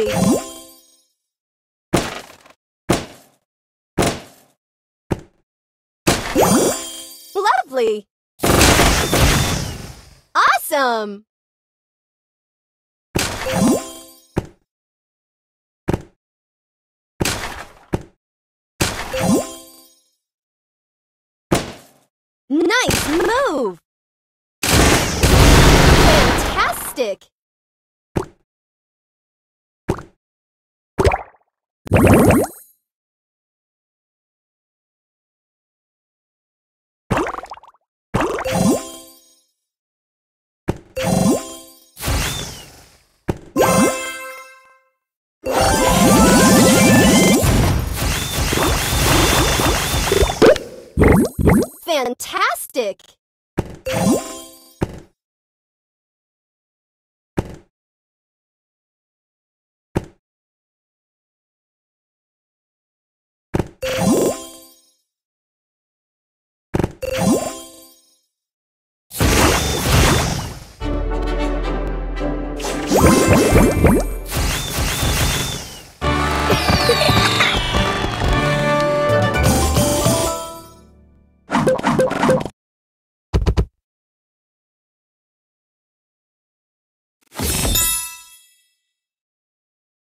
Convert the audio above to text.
Lovely! Lovely! Awesome! Nice move! Fantastic! Fantastic!